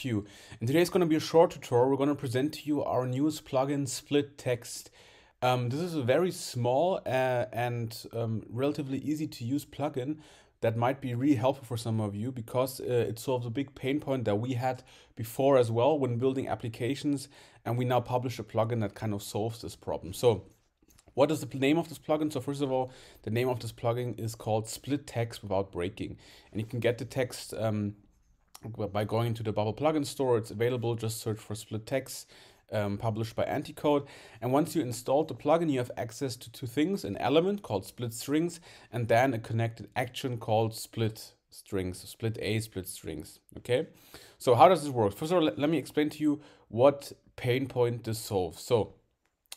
Q. And today is going to be a short tutorial. We're going to present to you our newest plugin, Split Text. Um, this is a very small uh, and um, relatively easy to use plugin that might be really helpful for some of you because uh, it solves a big pain point that we had before as well when building applications. And we now publish a plugin that kind of solves this problem. So what is the name of this plugin? So first of all, the name of this plugin is called Split Text Without Breaking. And you can get the text um, by going to the Bubble plugin store. It's available. Just search for Split Text. Um, published by Anticode. And once you install the plugin, you have access to two things, an element called split strings, and then a connected action called split strings, split A, split strings, okay? So how does this work? First of all, let, let me explain to you what pain point this solves. So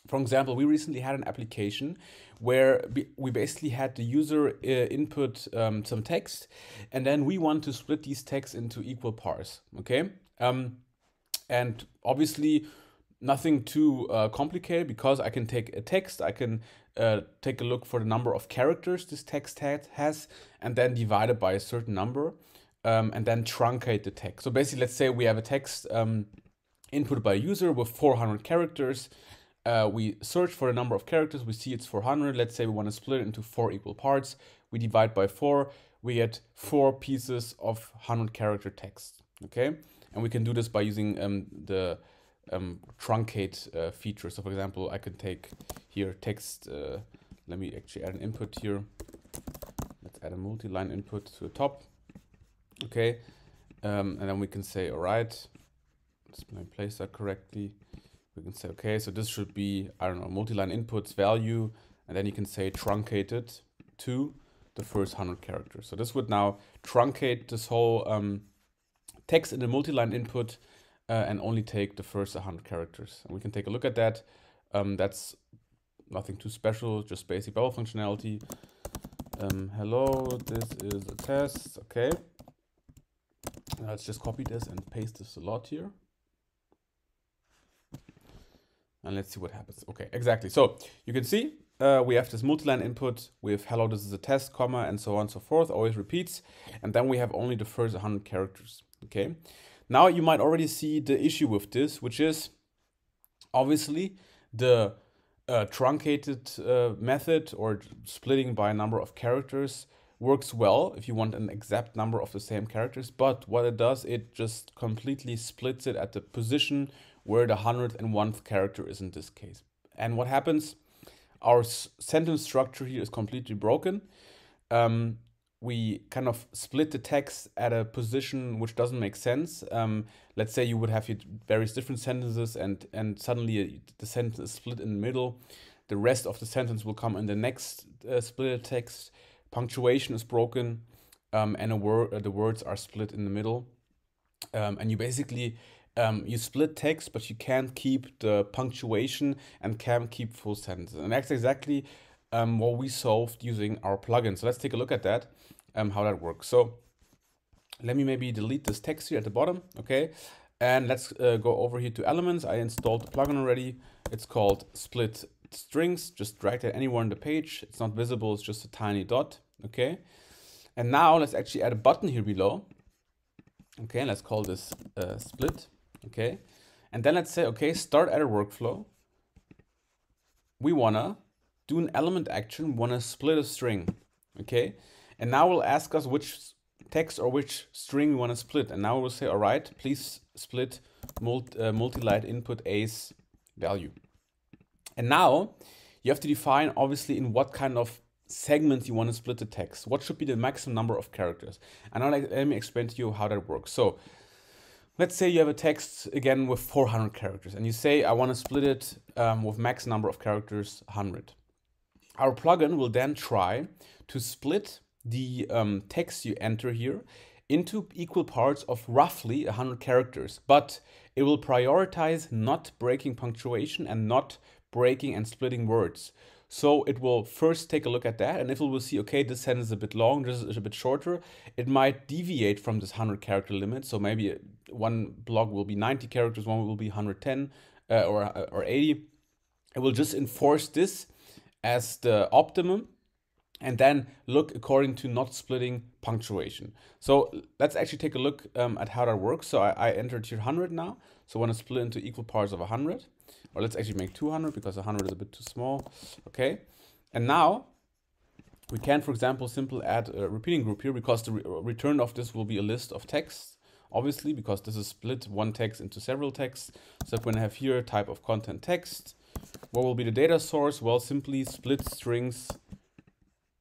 for example, we recently had an application where we basically had the user uh, input um, some text, and then we want to split these texts into equal parts, okay? Um, and obviously, nothing too uh, complicated because I can take a text, I can uh, take a look for the number of characters this text has, and then divide it by a certain number, um, and then truncate the text. So basically, let's say we have a text um, input by a user with 400 characters, uh, we search for the number of characters, we see it's 400. Let's say we want to split it into four equal parts. We divide by four, we get four pieces of 100 character text, okay? And we can do this by using um, the um, truncate uh, feature. So for example, I can take here text, uh, let me actually add an input here. Let's add a multi-line input to the top, okay? Um, and then we can say, all right, let's place that correctly we can say, okay, so this should be, I don't know, multi-line inputs value, and then you can say truncated to the first 100 characters. So this would now truncate this whole um, text in the multi-line input uh, and only take the first 100 characters. And we can take a look at that. Um, that's nothing too special, just basic bubble functionality. Um, hello, this is a test, okay. Let's just copy this and paste this a lot here. And let's see what happens. Okay, exactly. So you can see uh, we have this multi-line input with hello, this is a test, comma, and so on and so forth, always repeats. And then we have only the first 100 characters, okay? Now you might already see the issue with this, which is obviously the uh, truncated uh, method or splitting by a number of characters works well if you want an exact number of the same characters. But what it does, it just completely splits it at the position where the 101th character is in this case. And what happens? Our sentence structure here is completely broken. Um, we kind of split the text at a position which doesn't make sense. Um, let's say you would have various different sentences and, and suddenly the sentence is split in the middle. The rest of the sentence will come in the next uh, split text. Punctuation is broken um, and word, uh, the words are split in the middle. Um, and you basically um, you split text, but you can't keep the punctuation and can't keep full sentences. And that's exactly um, what we solved using our plugin. So let's take a look at that, um, how that works. So let me maybe delete this text here at the bottom, okay? And let's uh, go over here to elements. I installed the plugin already. It's called split strings. Just drag it anywhere on the page. It's not visible, it's just a tiny dot, okay? And now let's actually add a button here below. Okay, let's call this uh, split okay? And then let's say, okay, start at a workflow. We wanna do an element action, wanna split a string, okay? And now we'll ask us which text or which string we wanna split. And now we'll say, all right, please split multi, uh, multi-line input A's value. And now you have to define obviously in what kind of segments you want to split the text. What should be the maximum number of characters? And now let me explain to you how that works. So let's say you have a text again with 400 characters and you say I want to split it um, with max number of characters 100. Our plugin will then try to split the um, text you enter here into equal parts of roughly 100 characters, but it will prioritize not breaking punctuation and not breaking and splitting words. So it will first take a look at that, and if it will see, okay, this sentence is a bit long, this is a bit shorter, it might deviate from this 100 character limit. So maybe one block will be 90 characters, one will be 110 uh, or, uh, or 80. It will just enforce this as the optimum. and then look according to not splitting punctuation. So let's actually take a look um, at how that works. So I, I, entered here 100 now. So I want to split into equal parts of 100. Or let's actually make 200 because 100 is a bit too small. Okay. And now we can, for example, simply add a repeating group here because the re uh, return of this will be a list of texts, obviously, because this is split one text into several texts. So I'm going to have here type of content text, what will be the data source? Well, simply split strings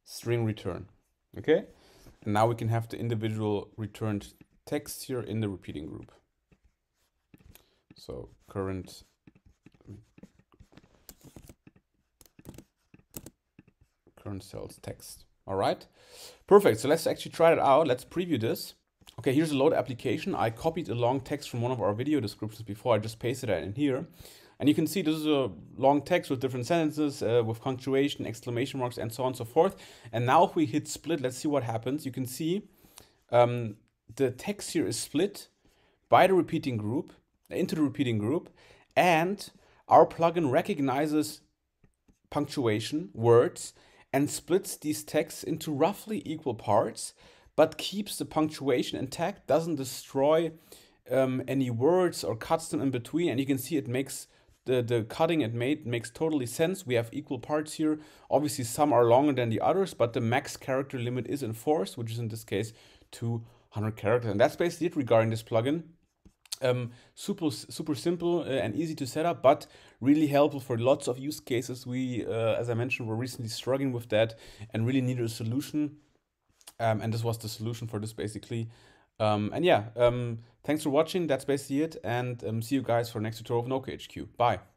string return. Okay, and now we can have the individual returned text here in the repeating group. So current current cells text. All right, perfect. So let's actually try it out. Let's preview this. Okay, here's a load application. I copied a long text from one of our video descriptions before. I just pasted it in here. And you can see this is a long text with different sentences, uh, with punctuation, exclamation marks, and so on and so forth. And now if we hit split, let's see what happens. You can see um, the text here is split by the repeating group, into the repeating group, and our plugin recognizes punctuation, words, and splits these texts into roughly equal parts, but keeps the punctuation intact, doesn't destroy um, any words or cuts them in between. And you can see it makes the, the cutting it made makes totally sense. We have equal parts here. Obviously, some are longer than the others, but the max character limit is enforced, which is in this case 200 characters. And that's basically it regarding this plugin. Um, super super simple uh, and easy to set up, but really helpful for lots of use cases. We, uh, as I mentioned, were recently struggling with that and really needed a solution. Um, and this was the solution for this basically. Um, and yeah, um, thanks for watching. That's basically it. And um, see you guys for next tutorial of Nocode HQ. Bye.